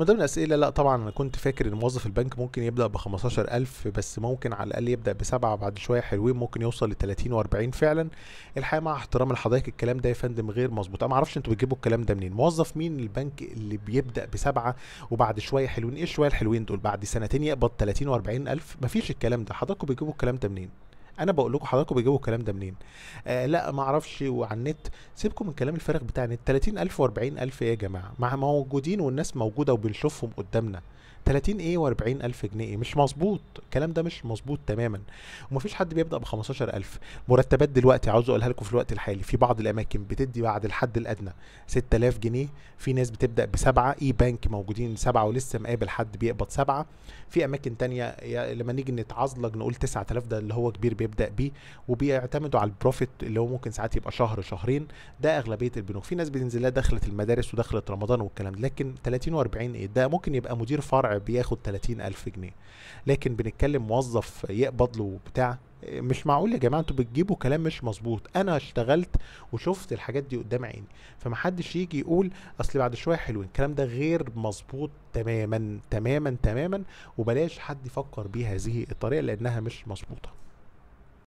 من ضمن الأسئلة لا طبعا أنا كنت فاكر إن موظف البنك ممكن يبدأ ب 15000 بس ممكن على الأقل يبدأ بسبعة بعد شوية حلوين ممكن يوصل ل 30 و40 فعلا. الحقيقة مع احترام لحضرتك الكلام ده يا فندم غير مظبوط. أنا معرفش أنتوا بتجيبوا الكلام ده منين؟ موظف مين البنك اللي بيبدأ بسبعة وبعد شوية حلوين؟ إيه شوية الحلوين دول؟ بعد سنتين يقبض 30 و40 ألف؟ مفيش الكلام ده. حضراتكم بتجيبوا الكلام ده منين؟ أنا بقول لكم حضراتكم بيجيبوا الكلام ده منين؟ آه لا ما أعرفش وعلى النت سيبكم من كلام الفارغ بتاع النت. 30000 و40000 إيه يا جماعة؟ مع موجودين والناس موجودة وبنشوفهم قدامنا. 30 إيه و40 ألف جنيه إيه؟ مش مظبوط. الكلام ده مش مظبوط تماما. ومفيش حد بيبدأ ب 15000 مرتبات دلوقتي عاوز أقولها لكم في الوقت الحالي. في بعض الأماكن بتدي بعد الحد الأدنى 6000 جنيه. في ناس بتبدأ بسبعة. اي بنك موجودين سبعة ولسه مقابل حد بيقبض سبعة. في أماكن تانية لما نيجي نتعظلج نقول 9000 ده اللي هو كبير بيبدا بيه وبيعتمدوا على البروفيت اللي هو ممكن ساعات يبقى شهر شهرين. ده أغلبية البنوك. في ناس بتنزل لها دخلت المدارس ودخلت رمضان والكلام ده لكن 30 و40 إيه؟ ده ممكن يبقى مدير فرع بياخد 30 ألف جنيه. لكن بنتكلم موظف يقبض له بتاع مش معقول يا جماعة أنتوا بتجيبوا كلام مش مظبوط. أنا اشتغلت وشفت الحاجات دي قدام عيني. فمحدش يجي يقول أصل بعد شوية حلوين. الكلام ده غير مظبوط تماما تماما تماما وبلاش حد يفكر بيه هذه الطريقة لأنها مش مظبوطة.